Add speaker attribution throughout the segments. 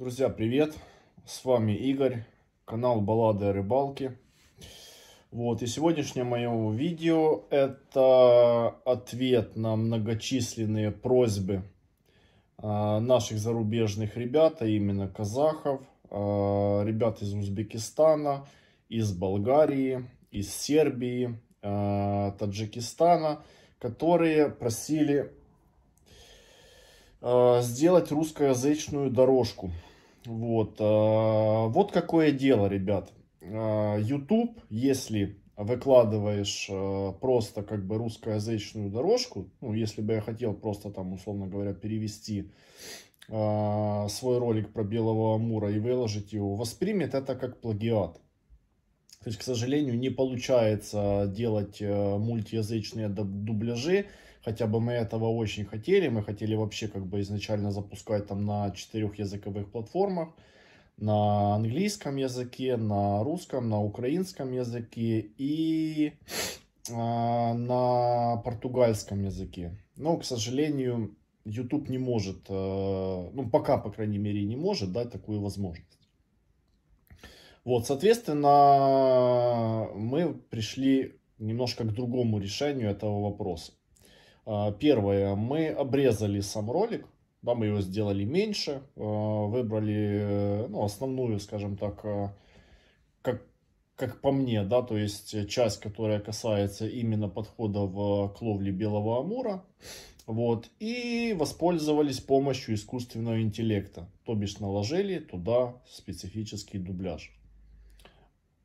Speaker 1: Друзья, привет! С вами Игорь, канал Баллады о рыбалке. Вот, и сегодняшнее мое видео это ответ на многочисленные просьбы а, наших зарубежных ребят, а именно казахов, а, ребят из Узбекистана, из Болгарии, из Сербии, а, Таджикистана, которые просили сделать русскоязычную дорожку. Вот, а, вот какое дело, ребят. А, YouTube, если выкладываешь просто как бы русскоязычную дорожку, ну, если бы я хотел просто там, условно говоря, перевести свой ролик про белого амура и выложить его, воспримет это как плагиат. То есть, к сожалению, не получается делать мультиязычные дубляжи, Хотя бы мы этого очень хотели. Мы хотели вообще как бы изначально запускать там на четырех языковых платформах. На английском языке, на русском, на украинском языке и э, на португальском языке. Но, к сожалению, YouTube не может, э, ну пока, по крайней мере, не может дать такую возможность. Вот, соответственно, мы пришли немножко к другому решению этого вопроса. А, первое, мы обрезали сам ролик, да, мы его сделали меньше, а, выбрали ну, основную, скажем так, а, как, как по мне, да, то есть часть, которая касается именно подхода в к ловле белого амура, вот, и воспользовались помощью искусственного интеллекта, то бишь наложили туда специфический дубляж.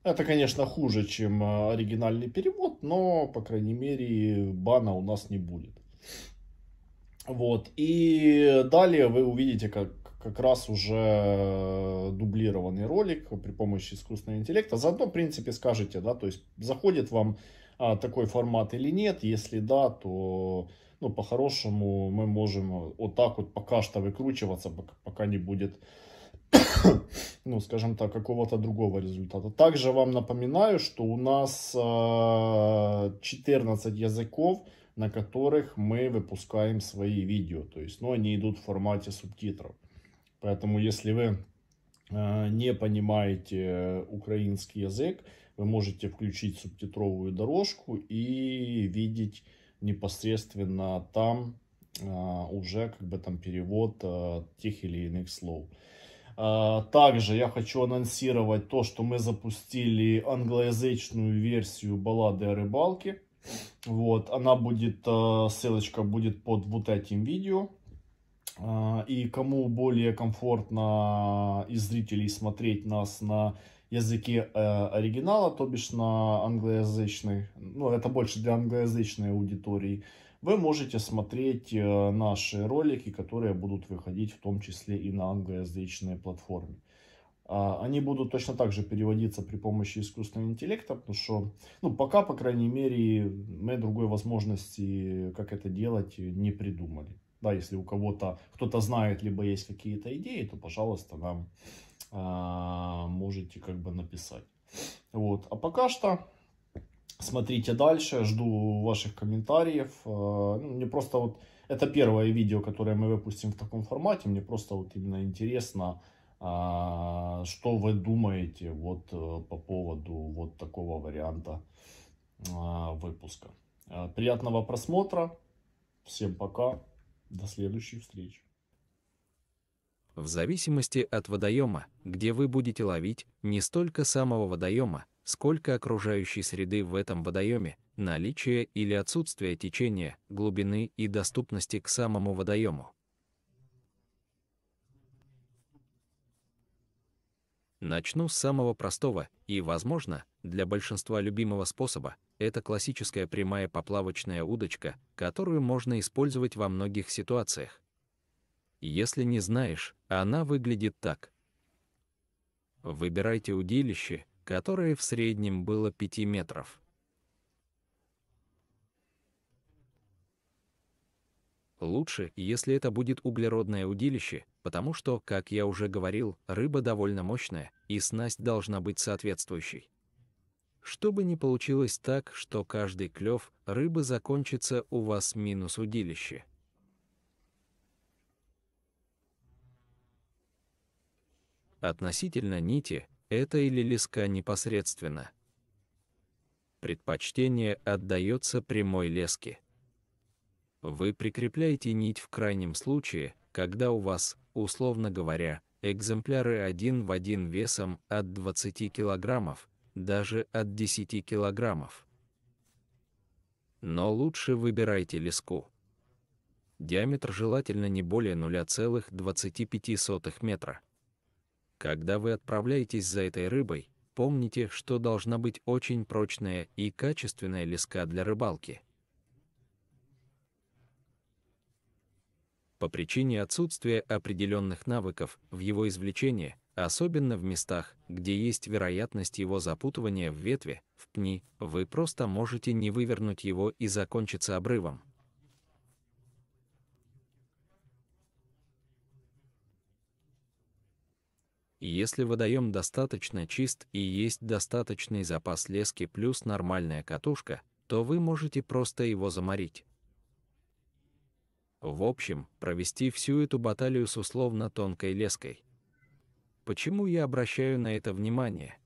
Speaker 1: Это, конечно, хуже, чем э, оригинальный перевод, но, по крайней мере, бана у нас не будет. Вот. И далее вы увидите, как, как раз уже дублированный ролик при помощи искусственного интеллекта. Заодно, в принципе, скажете, да, то есть заходит вам а, такой формат или нет. Если да, то ну, по-хорошему мы можем вот так вот пока что выкручиваться, пока, пока не будет ну, скажем так, какого-то другого результата. Также вам напоминаю, что у нас 14 а, языков, на которых мы выпускаем свои видео. То есть, ну, они идут в формате субтитров. Поэтому, если вы а, не понимаете украинский язык, вы можете включить субтитровую дорожку и видеть непосредственно там а, уже как бы там перевод тех или иных слов. А, также я хочу анонсировать то, что мы запустили англоязычную версию баллады о рыбалке. Вот, она будет, а, ссылочка будет под вот этим видео. А, и кому более комфортно из зрителей смотреть нас на языке э, оригинала, то бишь на англоязычный, ну это больше для англоязычной аудитории, вы можете смотреть э, наши ролики, которые будут выходить в том числе и на англоязычной платформе. А, они будут точно так же переводиться при помощи искусственного интеллекта, потому что, ну, пока, по крайней мере, мы другой возможности, как это делать, не придумали. Да, если у кого-то, кто-то знает, либо есть какие-то идеи, то, пожалуйста, нам а, можете как бы написать. Вот. А пока что Смотрите дальше, жду ваших комментариев. Э, ну, мне просто вот это первое видео, которое мы выпустим в таком формате. Мне просто вот именно интересно, а, что вы думаете вот э, по поводу вот такого варианта а, выпуска. Э, приятного просмотра. Всем пока. До следующих встреч.
Speaker 2: В зависимости от водоема, где вы будете ловить, не столько самого водоема, сколько окружающей среды в этом водоеме, наличие или отсутствие течения, глубины и доступности к самому водоему. Начну с самого простого и, возможно, для большинства любимого способа. Это классическая прямая поплавочная удочка, которую можно использовать во многих ситуациях. Если не знаешь, она выглядит так. Выбирайте удилище, которое в среднем было 5 метров. Лучше, если это будет углеродное удилище, потому что, как я уже говорил, рыба довольно мощная, и снасть должна быть соответствующей. Чтобы не получилось так, что каждый клев рыбы закончится у вас минус удилище. Относительно нити, это или леска непосредственно. Предпочтение отдается прямой леске. Вы прикрепляете нить в крайнем случае, когда у вас, условно говоря, экземпляры один в один весом от 20 килограммов, даже от 10 килограммов. Но лучше выбирайте леску. Диаметр желательно не более 0,25 метра. Когда вы отправляетесь за этой рыбой, помните, что должна быть очень прочная и качественная леска для рыбалки. По причине отсутствия определенных навыков в его извлечении, особенно в местах, где есть вероятность его запутывания в ветве, в пни, вы просто можете не вывернуть его и закончиться обрывом. Если водоем достаточно чист и есть достаточный запас лески плюс нормальная катушка, то вы можете просто его заморить. В общем, провести всю эту баталию с условно тонкой леской. Почему я обращаю на это внимание?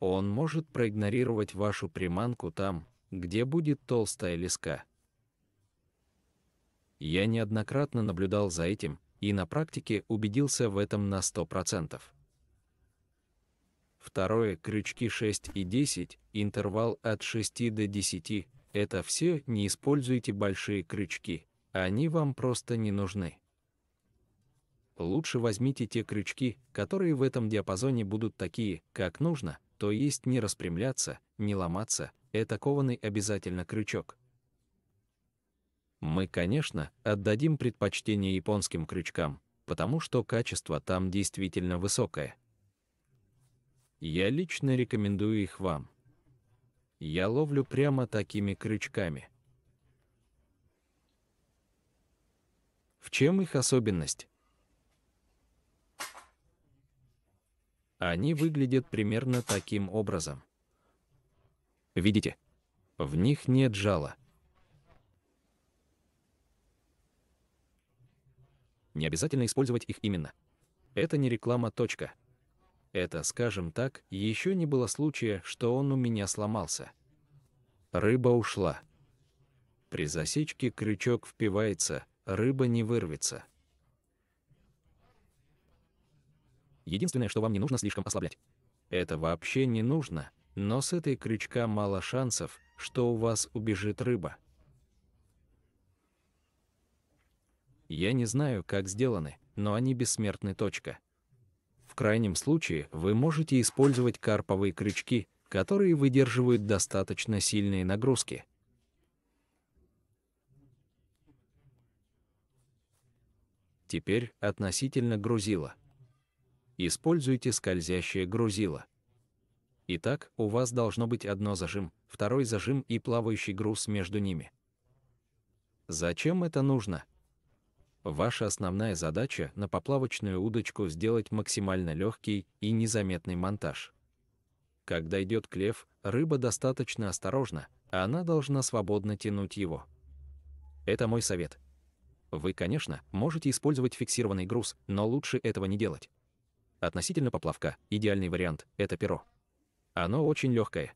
Speaker 2: Он может проигнорировать вашу приманку там, где будет толстая леска. Я неоднократно наблюдал за этим и на практике убедился в этом на 100%. Второе, крючки 6 и 10, интервал от 6 до 10, это все не используйте большие крючки, они вам просто не нужны. Лучше возьмите те крючки, которые в этом диапазоне будут такие, как нужно, то есть не распрямляться, не ломаться, это кованый обязательно крючок. Мы, конечно, отдадим предпочтение японским крючкам, потому что качество там действительно высокое. Я лично рекомендую их вам. Я ловлю прямо такими крючками. В чем их особенность? Они выглядят примерно таким образом. Видите? В них нет жала. Не обязательно использовать их именно. Это не реклама, точка. Это, скажем так, еще не было случая, что он у меня сломался. Рыба ушла. При засечке крючок впивается, рыба не вырвется. Единственное, что вам не нужно слишком ослаблять. Это вообще не нужно, но с этой крючка мало шансов, что у вас убежит рыба. Я не знаю, как сделаны, но они бессмертны. Точка. В крайнем случае вы можете использовать карповые крючки, которые выдерживают достаточно сильные нагрузки. Теперь относительно грузила. Используйте скользящее грузило. Итак, у вас должно быть одно зажим, второй зажим и плавающий груз между ними. Зачем это нужно? Ваша основная задача на поплавочную удочку сделать максимально легкий и незаметный монтаж. Когда идет клев, рыба достаточно осторожна, а она должна свободно тянуть его. Это мой совет. Вы, конечно, можете использовать фиксированный груз, но лучше этого не делать. Относительно поплавка, идеальный вариант — это перо. Оно очень легкое,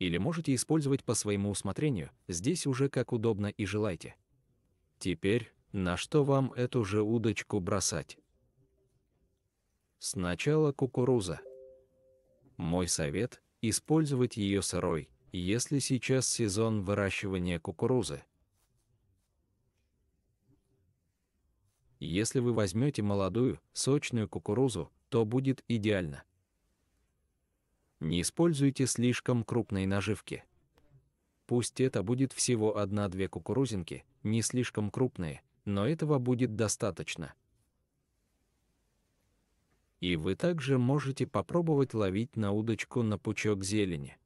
Speaker 2: или можете использовать по своему усмотрению, здесь уже как удобно и желайте. Теперь, на что вам эту же удочку бросать? Сначала кукуруза. Мой совет – использовать ее сырой, если сейчас сезон выращивания кукурузы. Если вы возьмете молодую, сочную кукурузу, то будет идеально. Не используйте слишком крупные наживки. Пусть это будет всего одна-две кукурузинки, не слишком крупные, но этого будет достаточно. И вы также можете попробовать ловить на удочку на пучок зелени.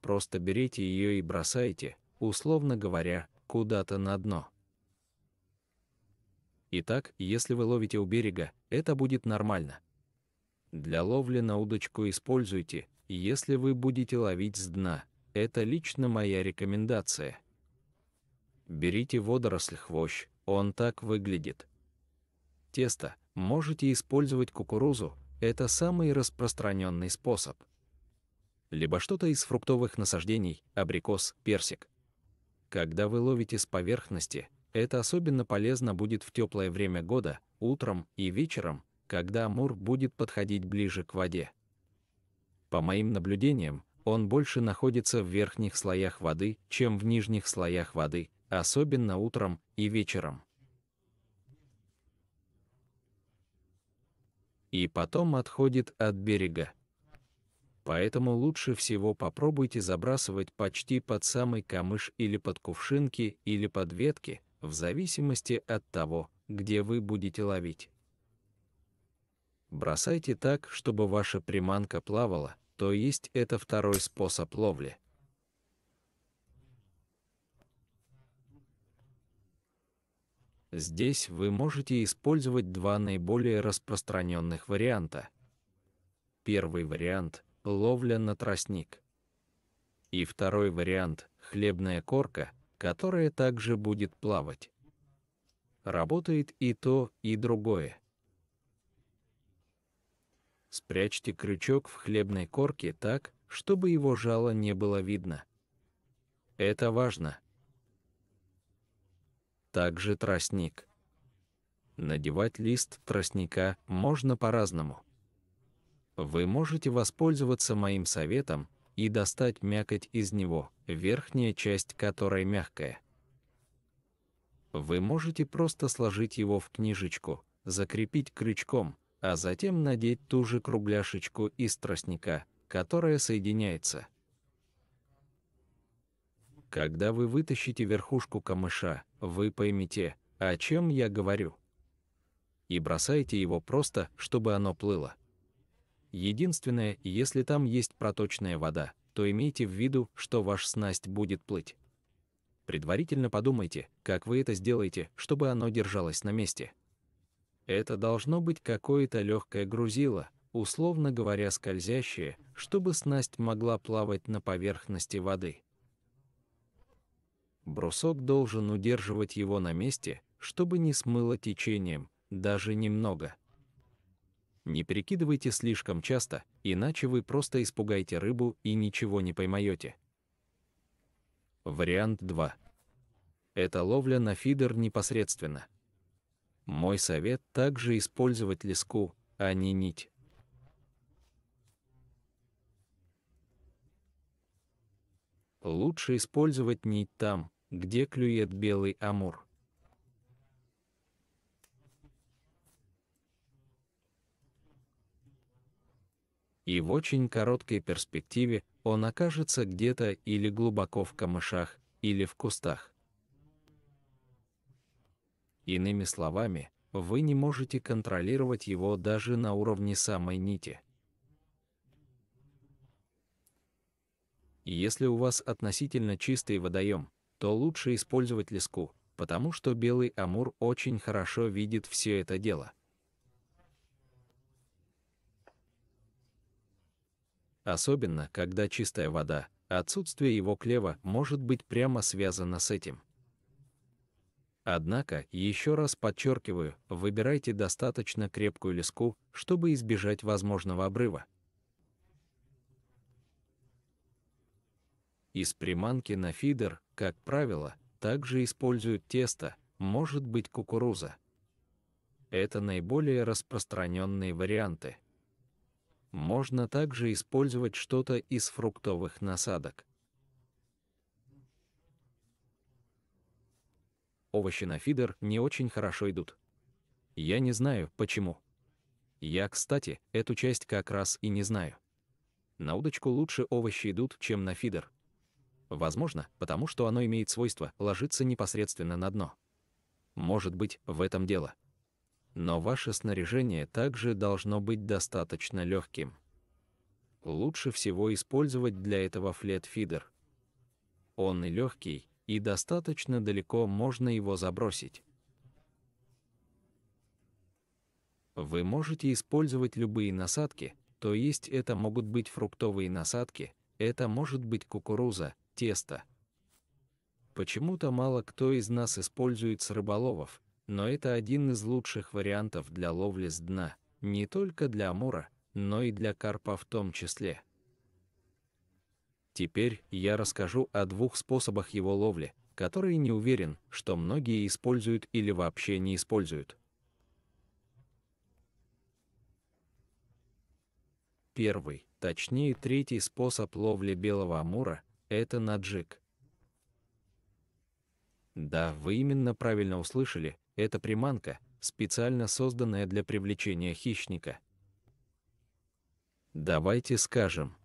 Speaker 2: Просто берите ее и бросайте, условно говоря, куда-то на дно. Итак, если вы ловите у берега, это будет нормально. Для ловли на удочку используйте, если вы будете ловить с дна. Это лично моя рекомендация. Берите водоросль хвощ, он так выглядит. тесто, можете использовать кукурузу, это самый распространенный способ. Либо что-то из фруктовых насаждений, абрикос, персик. Когда вы ловите с поверхности, это особенно полезно будет в теплое время года, утром и вечером, когда амур будет подходить ближе к воде. По моим наблюдениям, он больше находится в верхних слоях воды, чем в нижних слоях воды, особенно утром и вечером. И потом отходит от берега. Поэтому лучше всего попробуйте забрасывать почти под самый камыш или под кувшинки или под ветки, в зависимости от того, где вы будете ловить. Бросайте так, чтобы ваша приманка плавала, то есть это второй способ ловли. Здесь вы можете использовать два наиболее распространенных варианта. Первый вариант ловля на тростник. И второй вариант – хлебная корка, которая также будет плавать. Работает и то, и другое. Спрячьте крючок в хлебной корке так, чтобы его жало не было видно. Это важно. Также тростник. Надевать лист тростника можно по-разному. Вы можете воспользоваться моим советом и достать мякоть из него, верхняя часть которой мягкая. Вы можете просто сложить его в книжечку, закрепить крючком, а затем надеть ту же кругляшечку из тростника, которая соединяется. Когда вы вытащите верхушку камыша, вы поймете, о чем я говорю. И бросайте его просто, чтобы оно плыло. Единственное, если там есть проточная вода, то имейте в виду, что ваш снасть будет плыть. Предварительно подумайте, как вы это сделаете, чтобы оно держалось на месте. Это должно быть какое-то легкое грузило, условно говоря, скользящее, чтобы снасть могла плавать на поверхности воды. Брусок должен удерживать его на месте, чтобы не смыло течением, даже немного. Не перекидывайте слишком часто, иначе вы просто испугаете рыбу и ничего не поймаете. Вариант 2. Это ловля на фидер непосредственно. Мой совет также использовать леску, а не нить. Лучше использовать нить там, где клюет белый амур. и в очень короткой перспективе он окажется где-то или глубоко в камышах, или в кустах. Иными словами, вы не можете контролировать его даже на уровне самой нити. Если у вас относительно чистый водоем, то лучше использовать леску, потому что белый амур очень хорошо видит все это дело. Особенно, когда чистая вода, отсутствие его клева может быть прямо связано с этим. Однако, еще раз подчеркиваю, выбирайте достаточно крепкую леску, чтобы избежать возможного обрыва. Из приманки на фидер, как правило, также используют тесто, может быть кукуруза. Это наиболее распространенные варианты. Можно также использовать что-то из фруктовых насадок. Овощи на фидер не очень хорошо идут. Я не знаю, почему. Я, кстати, эту часть как раз и не знаю. На удочку лучше овощи идут, чем на фидер. Возможно, потому что оно имеет свойство ложиться непосредственно на дно. Может быть, в этом дело но ваше снаряжение также должно быть достаточно легким. Лучше всего использовать для этого флет-фидер. Он и легкий, и достаточно далеко можно его забросить. Вы можете использовать любые насадки, то есть это могут быть фруктовые насадки, это может быть кукуруза, тесто. Почему-то мало кто из нас использует с рыболовов, но это один из лучших вариантов для ловли с дна, не только для амура, но и для карпа в том числе. Теперь я расскажу о двух способах его ловли, которые не уверен, что многие используют или вообще не используют. Первый, точнее третий способ ловли белого амура – это наджик. Да, вы именно правильно услышали, это приманка, специально созданная для привлечения хищника. Давайте скажем.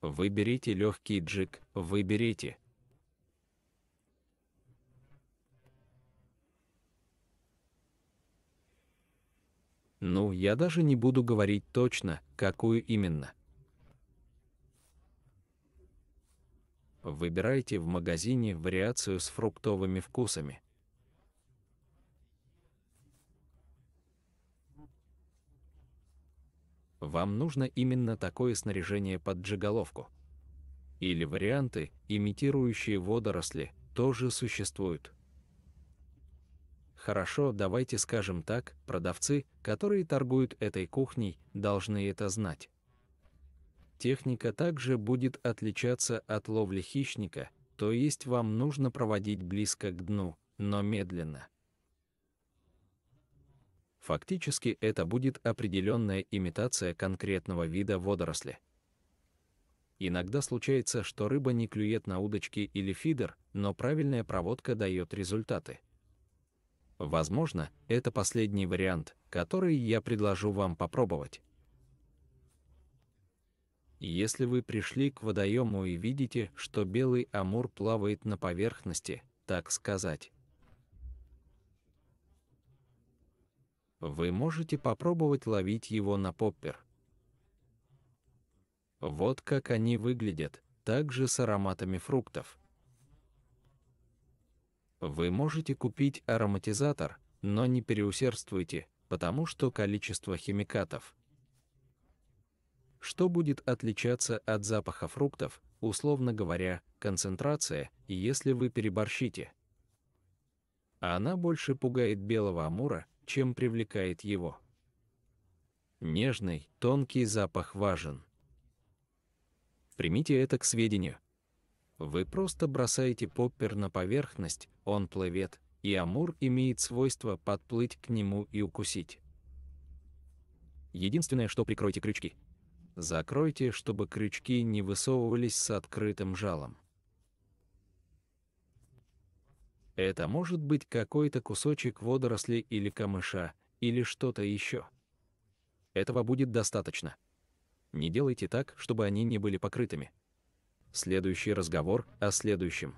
Speaker 2: Выберите легкий джиг, выберите. Ну, я даже не буду говорить точно, какую именно. Выбирайте в магазине вариацию с фруктовыми вкусами. Вам нужно именно такое снаряжение под джиголовку. Или варианты, имитирующие водоросли, тоже существуют. Хорошо, давайте скажем так, продавцы, которые торгуют этой кухней, должны это знать. Техника также будет отличаться от ловли хищника, то есть вам нужно проводить близко к дну, но медленно. Фактически это будет определенная имитация конкретного вида водоросли. Иногда случается, что рыба не клюет на удочки или фидер, но правильная проводка дает результаты. Возможно, это последний вариант, который я предложу вам попробовать. Если вы пришли к водоему и видите, что белый амур плавает на поверхности, так сказать, вы можете попробовать ловить его на поппер. Вот как они выглядят, также с ароматами фруктов. Вы можете купить ароматизатор, но не переусердствуйте, потому что количество химикатов. Что будет отличаться от запаха фруктов, условно говоря, концентрация, если вы переборщите? Она больше пугает белого амура, чем привлекает его. Нежный, тонкий запах важен. Примите это к сведению. Вы просто бросаете поппер на поверхность, он плывет, и амур имеет свойство подплыть к нему и укусить. Единственное, что прикройте крючки. Закройте, чтобы крючки не высовывались с открытым жалом. Это может быть какой-то кусочек водоросли или камыша, или что-то еще. Этого будет достаточно. Не делайте так, чтобы они не были покрытыми. Следующий разговор о следующем.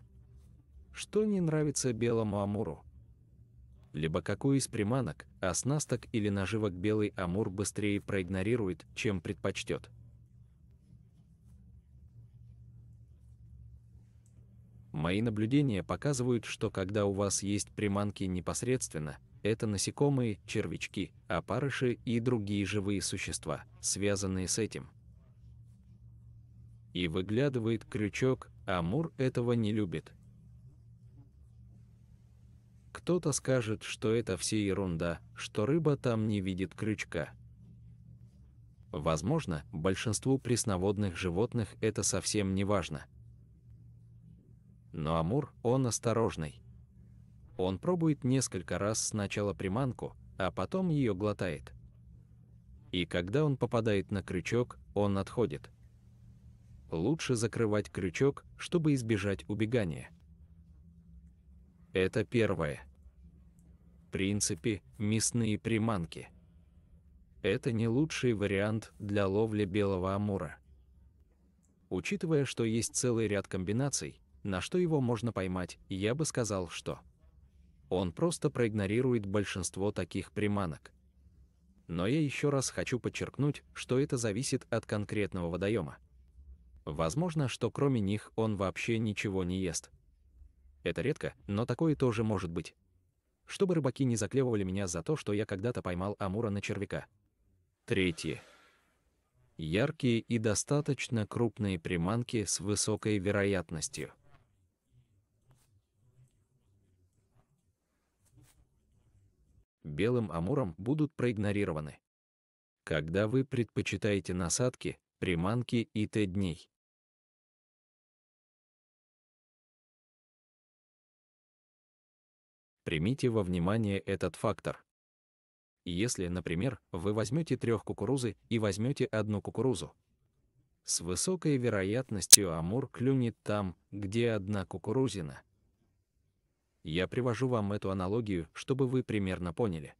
Speaker 2: Что не нравится белому амуру? Либо какую из приманок, оснасток или наживок белый амур быстрее проигнорирует, чем предпочтет. Мои наблюдения показывают, что когда у вас есть приманки непосредственно, это насекомые, червячки, опарыши и другие живые существа, связанные с этим – и выглядывает крючок, а Мур этого не любит. Кто-то скажет, что это все ерунда, что рыба там не видит крючка. Возможно, большинству пресноводных животных это совсем не важно. Но Амур, он осторожный. Он пробует несколько раз сначала приманку, а потом ее глотает. И когда он попадает на крючок, он отходит лучше закрывать крючок, чтобы избежать убегания. Это первое. В принципе, мясные приманки. Это не лучший вариант для ловли белого амура. Учитывая, что есть целый ряд комбинаций, на что его можно поймать, я бы сказал, что он просто проигнорирует большинство таких приманок. Но я еще раз хочу подчеркнуть, что это зависит от конкретного водоема. Возможно, что кроме них он вообще ничего не ест. Это редко, но такое тоже может быть. Чтобы рыбаки не заклевывали меня за то, что я когда-то поймал амура на червяка. Третье. Яркие и достаточно крупные приманки с высокой вероятностью. Белым амуром будут проигнорированы. Когда вы предпочитаете насадки, приманки и Т-дней. Примите во внимание этот фактор. Если, например, вы возьмете трех кукурузы и возьмете одну кукурузу, с высокой вероятностью амур клюнет там, где одна кукурузина. Я привожу вам эту аналогию, чтобы вы примерно поняли.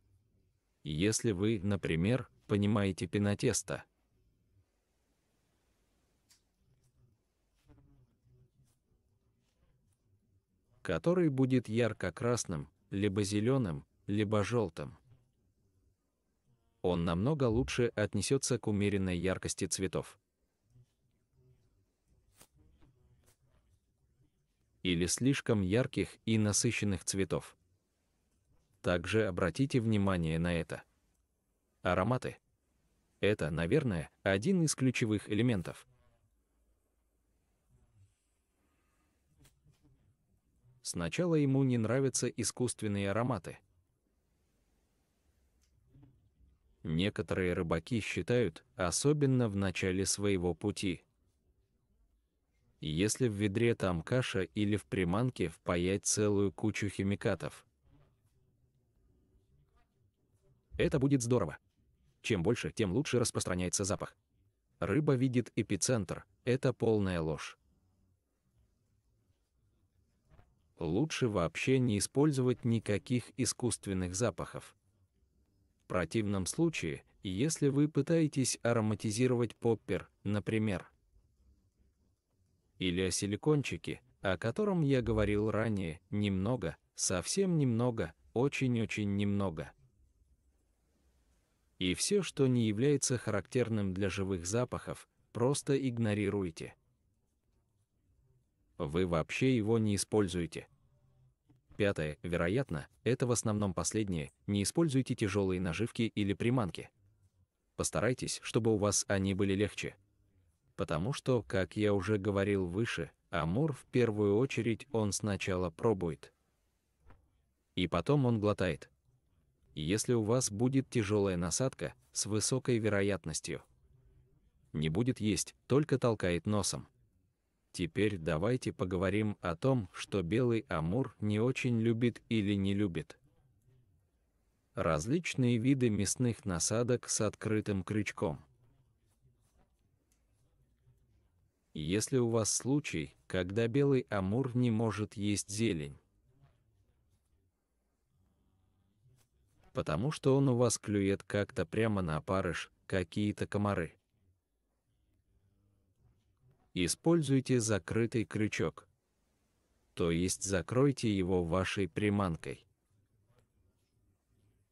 Speaker 2: Если вы, например, понимаете пенотесто, который будет ярко-красным, либо зеленым, либо желтым. Он намного лучше отнесется к умеренной яркости цветов. Или слишком ярких и насыщенных цветов. Также обратите внимание на это. Ароматы. Это, наверное, один из ключевых элементов. Сначала ему не нравятся искусственные ароматы. Некоторые рыбаки считают, особенно в начале своего пути. Если в ведре там каша или в приманке впаять целую кучу химикатов. Это будет здорово. Чем больше, тем лучше распространяется запах. Рыба видит эпицентр. Это полная ложь. лучше вообще не использовать никаких искусственных запахов. В противном случае, если вы пытаетесь ароматизировать поппер, например, или о силикончике, о котором я говорил ранее, немного, совсем немного, очень-очень немного. И все, что не является характерным для живых запахов, просто игнорируйте вы вообще его не используете. Пятое, вероятно, это в основном последнее, не используйте тяжелые наживки или приманки. Постарайтесь, чтобы у вас они были легче. Потому что, как я уже говорил выше, Амур в первую очередь он сначала пробует. И потом он глотает. Если у вас будет тяжелая насадка с высокой вероятностью, не будет есть, только толкает носом. Теперь давайте поговорим о том, что белый амур не очень любит или не любит. Различные виды мясных насадок с открытым крючком. Если у вас случай, когда белый амур не может есть зелень, потому что он у вас клюет как-то прямо на опарыш, какие-то комары. Используйте закрытый крючок. То есть закройте его вашей приманкой.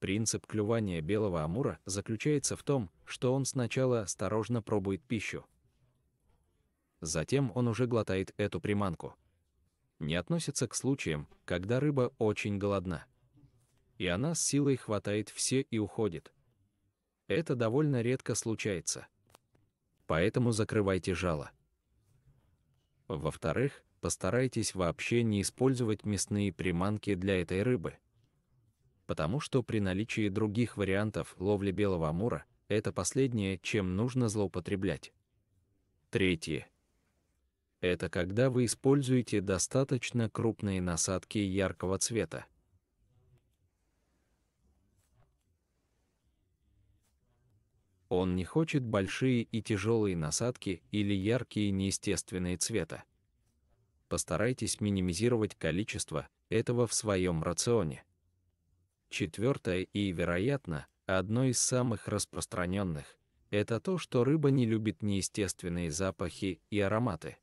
Speaker 2: Принцип клювания белого амура заключается в том, что он сначала осторожно пробует пищу. Затем он уже глотает эту приманку. Не относится к случаям, когда рыба очень голодна. И она с силой хватает все и уходит. Это довольно редко случается. Поэтому закрывайте жало. Во-вторых, постарайтесь вообще не использовать мясные приманки для этой рыбы. Потому что при наличии других вариантов ловли белого амура, это последнее, чем нужно злоупотреблять. Третье. Это когда вы используете достаточно крупные насадки яркого цвета. Он не хочет большие и тяжелые насадки или яркие неестественные цвета. Постарайтесь минимизировать количество этого в своем рационе. Четвертое и, вероятно, одно из самых распространенных – это то, что рыба не любит неестественные запахи и ароматы.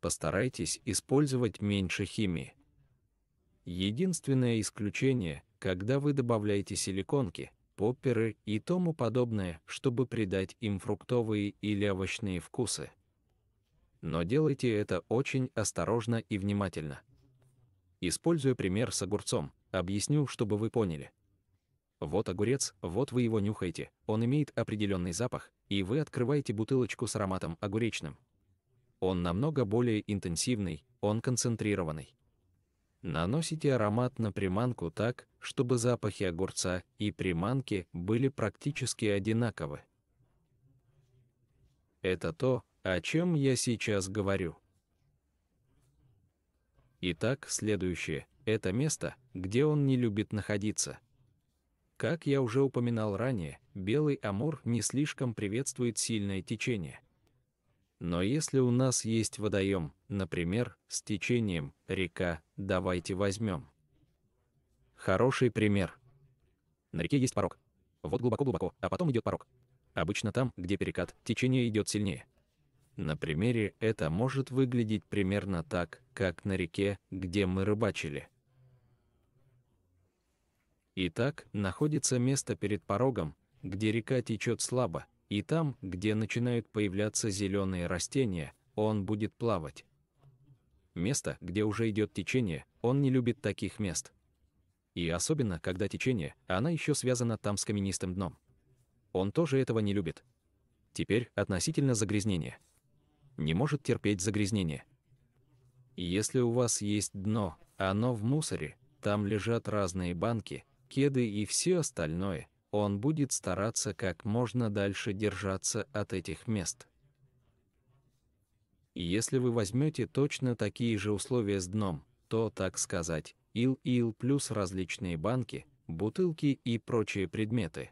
Speaker 2: Постарайтесь использовать меньше химии. Единственное исключение, когда вы добавляете силиконки, попперы и тому подобное, чтобы придать им фруктовые или овощные вкусы. Но делайте это очень осторожно и внимательно. Используя пример с огурцом, объясню, чтобы вы поняли. Вот огурец, вот вы его нюхаете, он имеет определенный запах, и вы открываете бутылочку с ароматом огуречным. Он намного более интенсивный, он концентрированный. Наносите аромат на приманку так, чтобы запахи огурца и приманки были практически одинаковы. Это то, о чем я сейчас говорю. Итак, следующее – это место, где он не любит находиться. Как я уже упоминал ранее, белый амур не слишком приветствует сильное течение. Но если у нас есть водоем, например, с течением река, давайте возьмем. Хороший пример. На реке есть порог. Вот глубоко-глубоко, а потом идет порог. Обычно там, где перекат, течение идет сильнее. На примере это может выглядеть примерно так, как на реке, где мы рыбачили. Итак, находится место перед порогом, где река течет слабо, и там, где начинают появляться зеленые растения, он будет плавать. Место, где уже идет течение, он не любит таких мест. И особенно, когда течение, она еще связана там с каменистым дном. Он тоже этого не любит. Теперь относительно загрязнения – не может терпеть загрязнение. Если у вас есть дно, оно в мусоре, там лежат разные банки, кеды и все остальное, он будет стараться как можно дальше держаться от этих мест. Если вы возьмете точно такие же условия с дном, то, так сказать, ил-ил плюс различные банки, бутылки и прочие предметы.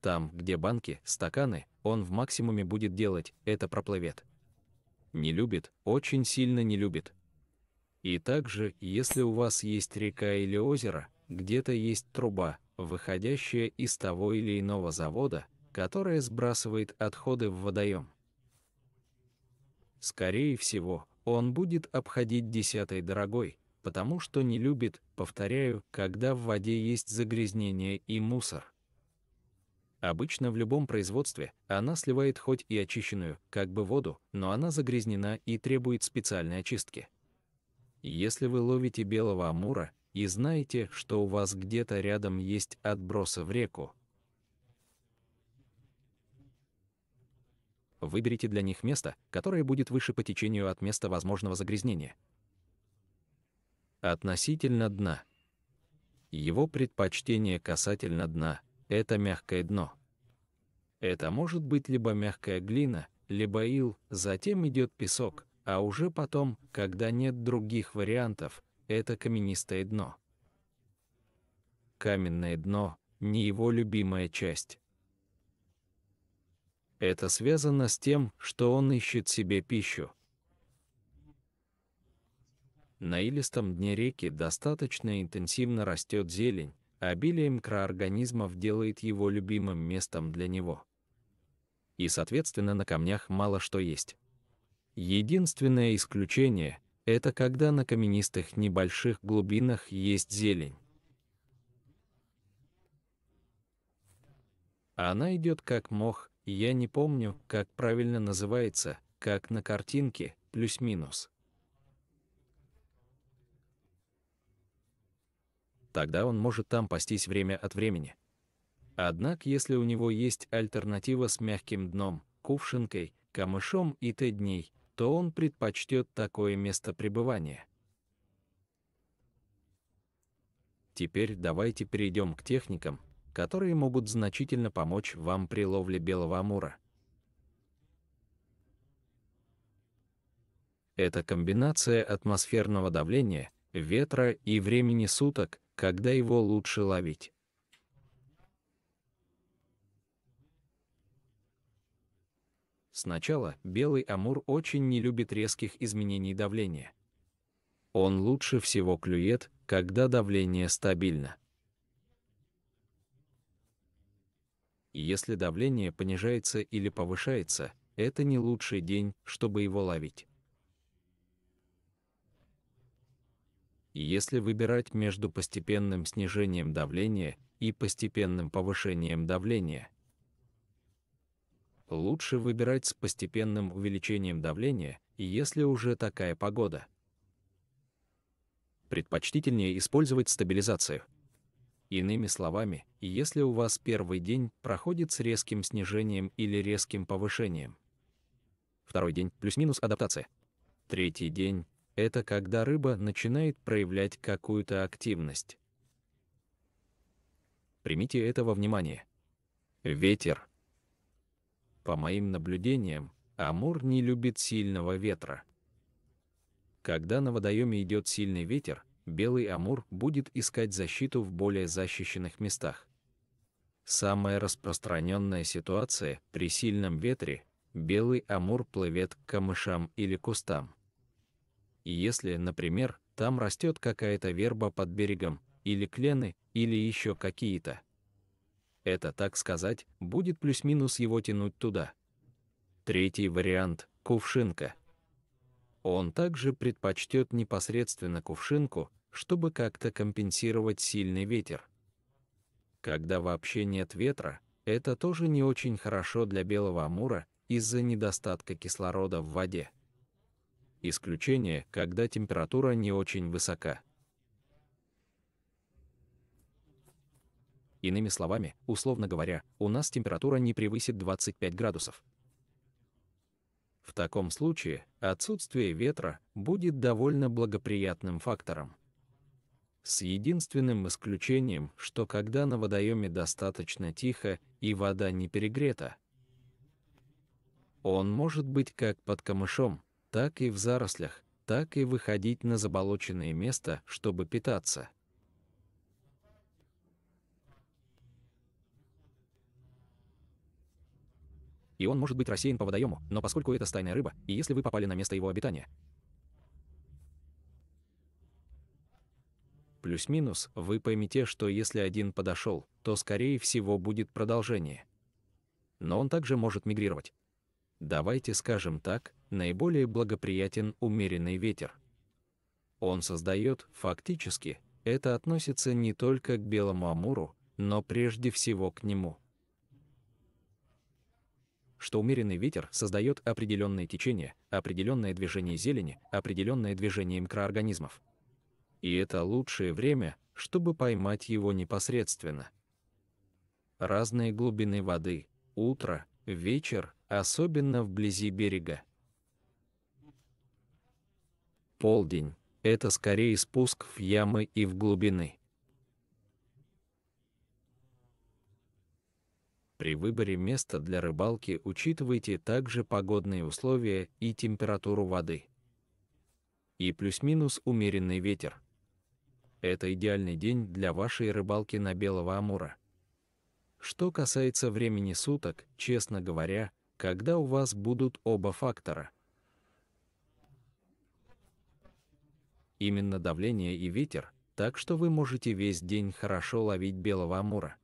Speaker 2: Там, где банки, стаканы, он в максимуме будет делать, это проплывет не любит, очень сильно не любит. И также, если у вас есть река или озеро, где-то есть труба, выходящая из того или иного завода, которая сбрасывает отходы в водоем. Скорее всего, он будет обходить десятой дорогой, потому что не любит, повторяю, когда в воде есть загрязнение и мусор. Обычно в любом производстве она сливает хоть и очищенную, как бы воду, но она загрязнена и требует специальной очистки. Если вы ловите белого амура и знаете, что у вас где-то рядом есть отбросы в реку, выберите для них место, которое будет выше по течению от места возможного загрязнения. Относительно дна. Его предпочтение касательно дна — это мягкое дно. Это может быть либо мягкая глина, либо ил, затем идет песок, а уже потом, когда нет других вариантов, это каменистое дно. Каменное дно — не его любимая часть. Это связано с тем, что он ищет себе пищу. На илистом дне реки достаточно интенсивно растет зелень, обилие микроорганизмов делает его любимым местом для него и, соответственно, на камнях мало что есть. Единственное исключение — это когда на каменистых небольших глубинах есть зелень. Она идет как мох, я не помню, как правильно называется, как на картинке, плюс-минус. Тогда он может там пастись время от времени. Однако, если у него есть альтернатива с мягким дном, кувшинкой, камышом и т то он предпочтет такое место пребывания. Теперь давайте перейдем к техникам, которые могут значительно помочь вам при ловле белого амура. Это комбинация атмосферного давления, ветра и времени суток, когда его лучше ловить. Сначала белый амур очень не любит резких изменений давления. Он лучше всего клюет, когда давление стабильно. Если давление понижается или повышается, это не лучший день, чтобы его ловить. Если выбирать между постепенным снижением давления и постепенным повышением давления – лучше выбирать с постепенным увеличением давления, если уже такая погода. Предпочтительнее использовать стабилизацию. Иными словами, если у вас первый день проходит с резким снижением или резким повышением. Второй день плюс-минус адаптация. Третий день — это когда рыба начинает проявлять какую-то активность. Примите это во внимание. Ветер. По моим наблюдениям, Амур не любит сильного ветра. Когда на водоеме идет сильный ветер, белый амур будет искать защиту в более защищенных местах. Самая распространенная ситуация при сильном ветре – белый амур плывет к камышам или кустам. И если, например, там растет какая-то верба под берегом, или клены, или еще какие-то. Это, так сказать, будет плюс-минус его тянуть туда. Третий вариант – кувшинка. Он также предпочтет непосредственно кувшинку, чтобы как-то компенсировать сильный ветер. Когда вообще нет ветра, это тоже не очень хорошо для белого амура из-за недостатка кислорода в воде. Исключение, когда температура не очень высока. Иными словами, условно говоря, у нас температура не превысит 25 градусов. В таком случае отсутствие ветра будет довольно благоприятным фактором. С единственным исключением, что когда на водоеме достаточно тихо и вода не перегрета, он может быть как под камышом, так и в зарослях, так и выходить на заболоченное место, чтобы питаться. И он может быть рассеян по водоему, но поскольку это стайная рыба, и если вы попали на место его обитания, плюс-минус, вы поймете, что если один подошел, то скорее всего будет продолжение. Но он также может мигрировать. Давайте скажем так, наиболее благоприятен умеренный ветер. Он создает, фактически, это относится не только к белому амуру, но прежде всего к нему. Что умеренный ветер создает определенное течение, определенное движение зелени, определенное движение микроорганизмов и это лучшее время, чтобы поймать его непосредственно. Разные глубины воды, утро, вечер, особенно вблизи берега. Полдень – это скорее спуск в ямы и в глубины. При выборе места для рыбалки учитывайте также погодные условия и температуру воды. И плюс-минус умеренный ветер – это идеальный день для вашей рыбалки на белого амура. Что касается времени суток, честно говоря, когда у вас будут оба фактора. Именно давление и ветер, так что вы можете весь день хорошо ловить белого амура.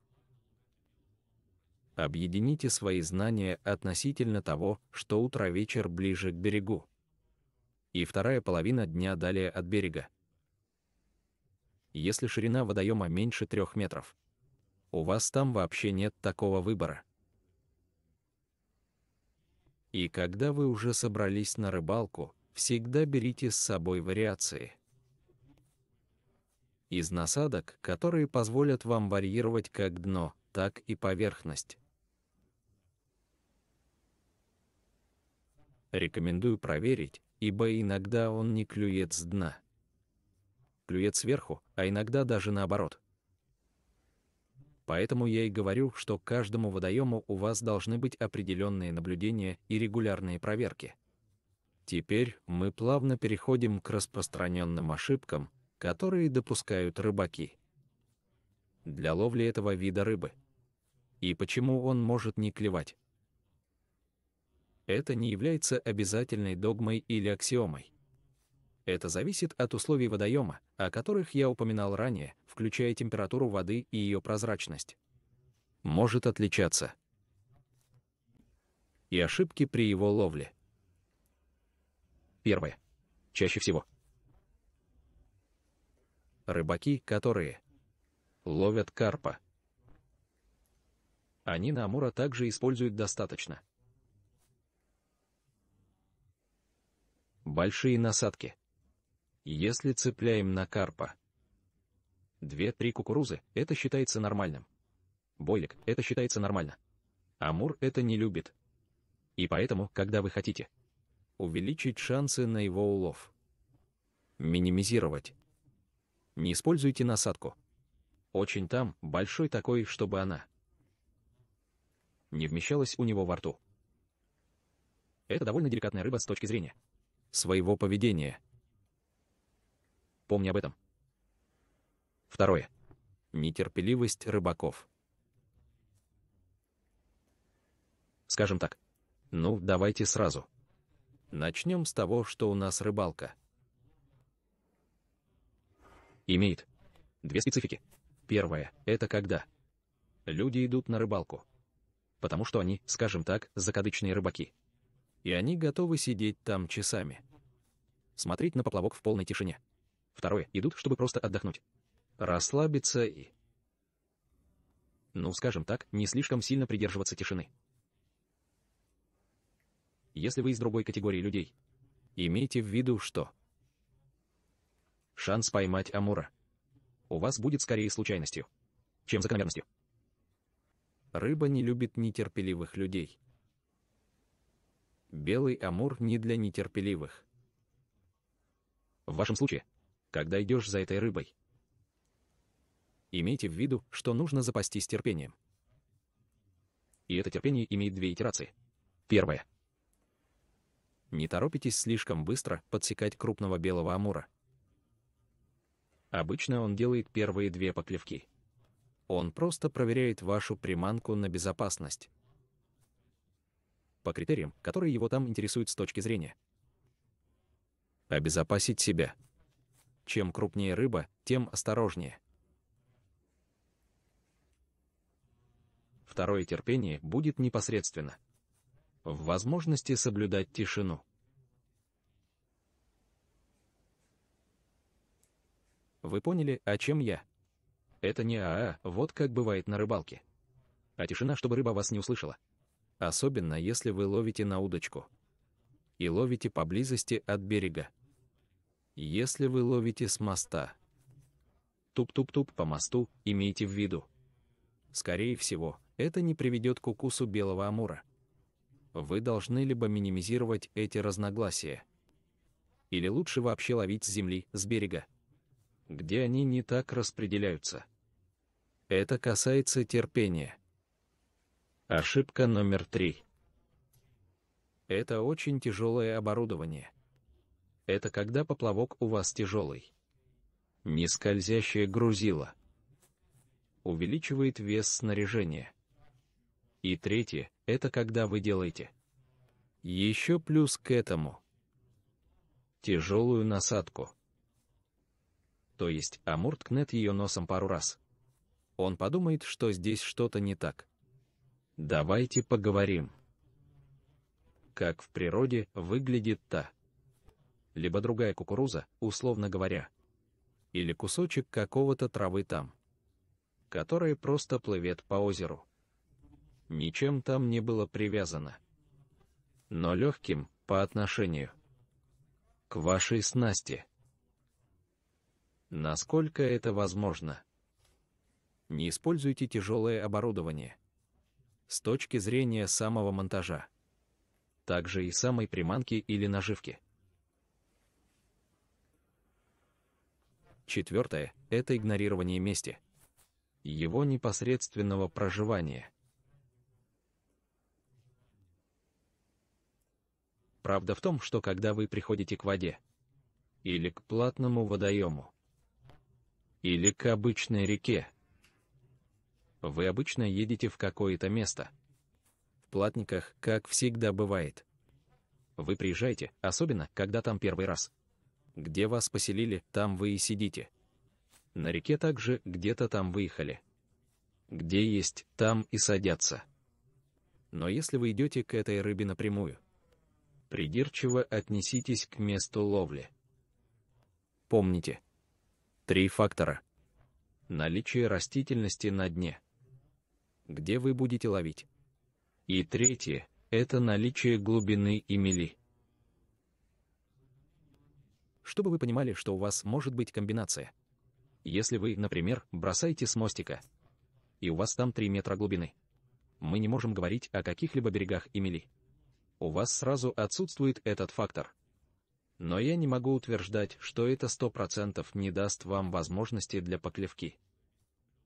Speaker 2: Объедините свои знания относительно того, что утро-вечер ближе к берегу. И вторая половина дня далее от берега если ширина водоема меньше трех метров. У вас там вообще нет такого выбора. И когда вы уже собрались на рыбалку, всегда берите с собой вариации. Из насадок, которые позволят вам варьировать как дно, так и поверхность. Рекомендую проверить, ибо иногда он не клюет с дна клюет сверху, а иногда даже наоборот. Поэтому я и говорю, что каждому водоему у вас должны быть определенные наблюдения и регулярные проверки. Теперь мы плавно переходим к распространенным ошибкам, которые допускают рыбаки. Для ловли этого вида рыбы. И почему он может не клевать? Это не является обязательной догмой или аксиомой. Это зависит от условий водоема, о которых я упоминал ранее, включая температуру воды и ее прозрачность. Может отличаться. И ошибки при его ловле. Первое. Чаще всего. Рыбаки, которые ловят карпа. Они на Амура также используют достаточно. Большие насадки. Если цепляем на карпа, две-три кукурузы – это считается нормальным. Бойлик – это считается нормально. Амур это не любит. И поэтому, когда вы хотите увеличить шансы на его улов, минимизировать, не используйте насадку. Очень там, большой такой, чтобы она не вмещалась у него во рту. Это довольно деликатная рыба с точки зрения своего поведения. Помни об этом. Второе. Нетерпеливость рыбаков. Скажем так. Ну, давайте сразу. Начнем с того, что у нас рыбалка. Имеет две специфики. Первое — это когда люди идут на рыбалку. Потому что они, скажем так, закадычные рыбаки. И они готовы сидеть там часами. Смотреть на поплавок в полной тишине. Второе — идут, чтобы просто отдохнуть. Расслабиться и... Ну, скажем так, не слишком сильно придерживаться тишины. Если вы из другой категории людей, имейте в виду, что шанс поймать Амура у вас будет скорее случайностью, чем закономерностью. Рыба не любит нетерпеливых людей. Белый Амур не для нетерпеливых. В вашем случае, когда идешь за этой рыбой, имейте в виду, что нужно запастись терпением. И это терпение имеет две итерации. Первое. Не торопитесь слишком быстро подсекать крупного белого амура. Обычно он делает первые две поклевки. Он просто проверяет вашу приманку на безопасность. По критериям, которые его там интересуют с точки зрения. Обезопасить себя. Чем крупнее рыба, тем осторожнее. Второе терпение будет непосредственно – в возможности соблюдать тишину. Вы поняли, о чем я? Это не АА, вот как бывает на рыбалке. А тишина, чтобы рыба вас не услышала. Особенно, если вы ловите на удочку. И ловите поблизости от берега. Если вы ловите с моста. Туп-туп-туп по мосту, имейте в виду. Скорее всего, это не приведет к укусу белого амура вы должны либо минимизировать эти разногласия, или лучше вообще ловить с земли, с берега, где они не так распределяются. Это касается терпения. Ошибка номер три. Это очень тяжелое оборудование. Это когда поплавок у вас тяжелый. Не скользящее грузило. Увеличивает вес снаряжения. И третье — это когда вы делаете. Еще плюс к этому. Тяжелую насадку. То есть Амур ткнет ее носом пару раз. Он подумает, что здесь что-то не так. Давайте поговорим. Как в природе выглядит та. Либо другая кукуруза, условно говоря. Или кусочек какого-то травы там. Которая просто плывет по озеру ничем там не было привязано. Но легким по отношению к вашей снасти. Насколько это возможно? Не используйте тяжелое оборудование. С точки зрения самого монтажа. Также и самой приманки или наживки. Четвертое – это игнорирование мести. Его непосредственного проживания – Правда в том, что когда вы приходите к воде, или к платному водоему, или к обычной реке, вы обычно едете в какое-то место. В платниках, как всегда бывает. Вы приезжаете, особенно, когда там первый раз. Где вас поселили, там вы и сидите. На реке также где-то там выехали. Где есть, там и садятся. Но если вы идете к этой рыбе напрямую, Придирчиво отнеситесь к месту ловли. Помните. Три фактора. Наличие растительности на дне. Где вы будете ловить. И третье – это наличие глубины и мели. Чтобы вы понимали, что у вас может быть комбинация. Если вы, например, бросаете с мостика, и у вас там 3 метра глубины, мы не можем говорить о каких-либо берегах и мели. У вас сразу отсутствует этот фактор. Но я не могу утверждать, что это 100% не даст вам возможности для поклевки.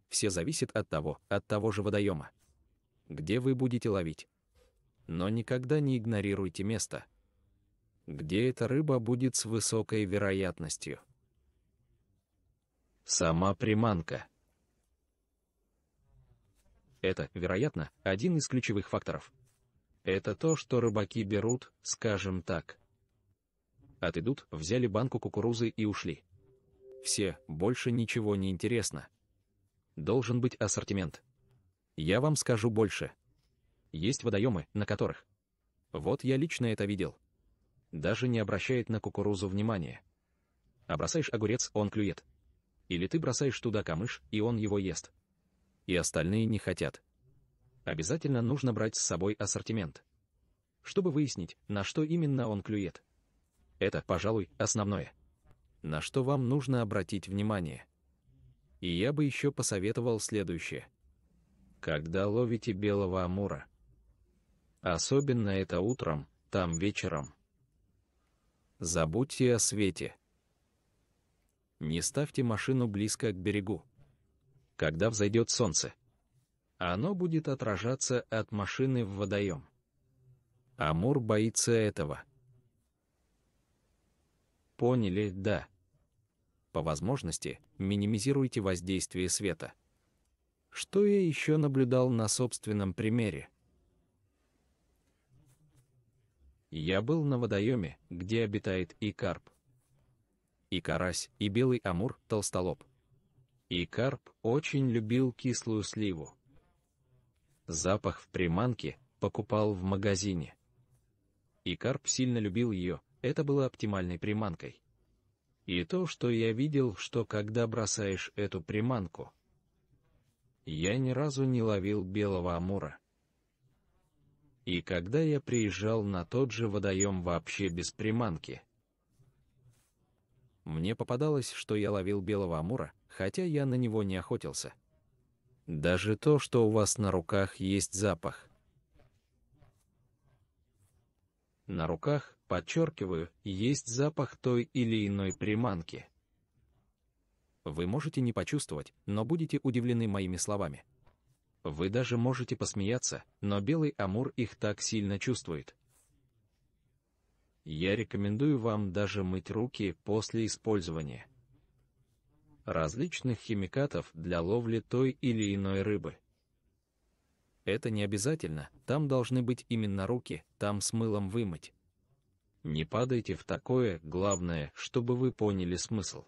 Speaker 2: Все зависит от того, от того же водоема. Где вы будете ловить. Но никогда не игнорируйте место, где эта рыба будет с высокой вероятностью. Сама приманка. Это, вероятно, один из ключевых факторов. Это то, что рыбаки берут, скажем так. Отойдут, взяли банку кукурузы и ушли. Все, больше ничего не интересно. Должен быть ассортимент. Я вам скажу больше. Есть водоемы, на которых. Вот я лично это видел. Даже не обращает на кукурузу внимания. А бросаешь огурец, он клюет. Или ты бросаешь туда камыш, и он его ест. И остальные не хотят. Обязательно нужно брать с собой ассортимент. Чтобы выяснить, на что именно он клюет. Это, пожалуй, основное. На что вам нужно обратить внимание. И я бы еще посоветовал следующее. Когда ловите белого амура, особенно это утром, там вечером, забудьте о свете. Не ставьте машину близко к берегу. Когда взойдет солнце, оно будет отражаться от машины в водоем. Амур боится этого. Поняли, да. По возможности, минимизируйте воздействие света. Что я еще наблюдал на собственном примере? Я был на водоеме, где обитает и карп. И карась, и белый амур, толстолоб. И карп очень любил кислую сливу. Запах в приманке покупал в магазине. И карп сильно любил ее, это было оптимальной приманкой. И то, что я видел, что когда бросаешь эту приманку, я ни разу не ловил белого амура. И когда я приезжал на тот же водоем вообще без приманки, мне попадалось, что я ловил белого амура, хотя я на него не охотился. Даже то, что у вас на руках есть запах. На руках, подчеркиваю, есть запах той или иной приманки. Вы можете не почувствовать, но будете удивлены моими словами. Вы даже можете посмеяться, но белый амур их так сильно чувствует. Я рекомендую вам даже мыть руки после использования различных химикатов для ловли той или иной рыбы. Это не обязательно, там должны быть именно руки, там с мылом вымыть. Не падайте в такое, главное, чтобы вы поняли смысл.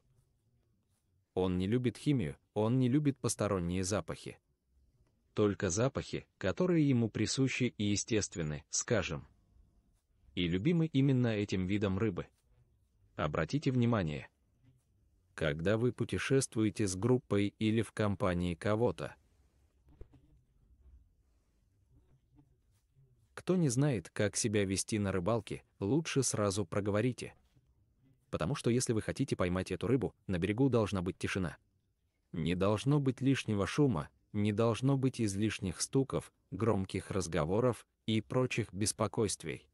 Speaker 2: Он не любит химию, он не любит посторонние запахи. Только запахи, которые ему присущи и естественны, скажем. И любимы именно этим видом рыбы. Обратите внимание. Когда вы путешествуете с группой или в компании кого-то, Кто не знает, как себя вести на рыбалке, лучше сразу проговорите. Потому что если вы хотите поймать эту рыбу, на берегу должна быть тишина. Не должно быть лишнего шума, не должно быть излишних стуков, громких разговоров и прочих беспокойствий.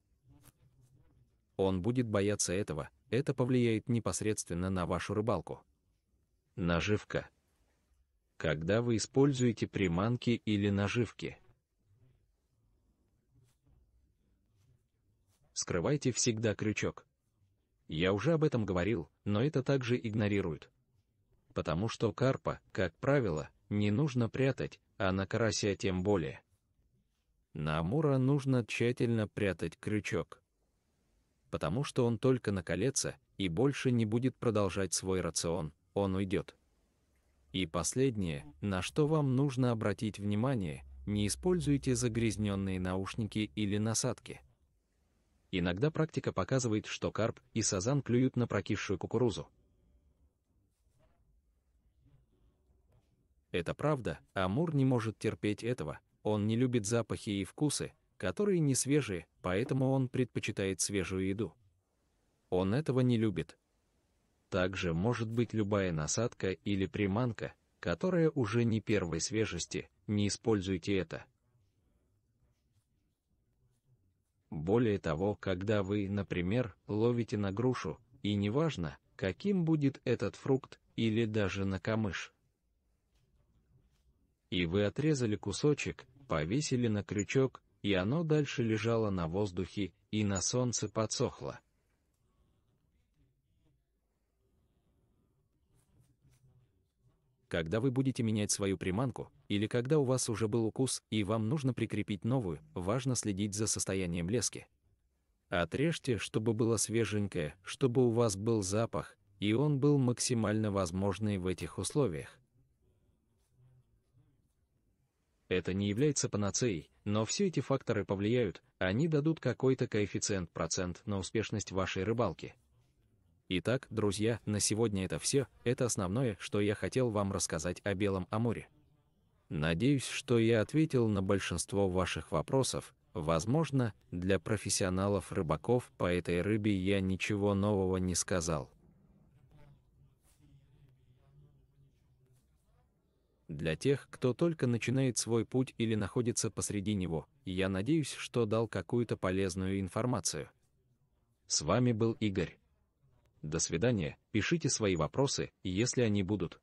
Speaker 2: Он будет бояться этого, это повлияет непосредственно на вашу рыбалку. Наживка. Когда вы используете приманки или наживки – скрывайте всегда крючок. Я уже об этом говорил, но это также игнорируют. Потому что карпа, как правило, не нужно прятать, а на карася тем более. На амура нужно тщательно прятать крючок. Потому что он только наколется и больше не будет продолжать свой рацион, он уйдет. И последнее, на что вам нужно обратить внимание, не используйте загрязненные наушники или насадки. Иногда практика показывает, что карп и сазан клюют на прокисшую кукурузу. Это правда, Амур не может терпеть этого, он не любит запахи и вкусы, которые не свежие, поэтому он предпочитает свежую еду. Он этого не любит. также может быть любая насадка или приманка, которая уже не первой свежести, не используйте это. Более того, когда вы, например, ловите на грушу, и неважно, каким будет этот фрукт, или даже на камыш. И вы отрезали кусочек, повесили на крючок, и оно дальше лежало на воздухе и на солнце подсохло. Когда вы будете менять свою приманку, или когда у вас уже был укус и вам нужно прикрепить новую, важно следить за состоянием лески. Отрежьте, чтобы было свеженькое, чтобы у вас был запах, и он был максимально возможный в этих условиях. Это не является панацеей, но все эти факторы повлияют, они дадут какой-то коэффициент процент на успешность вашей рыбалки. Итак, друзья, на сегодня это все, это основное, что я хотел вам рассказать о Белом Амуре. Надеюсь, что я ответил на большинство ваших вопросов, возможно, для профессионалов-рыбаков по этой рыбе я ничего нового не сказал. Для тех, кто только начинает свой путь или находится посреди него, я надеюсь, что дал какую-то полезную информацию. С вами был Игорь. До свидания, пишите свои вопросы, если они будут.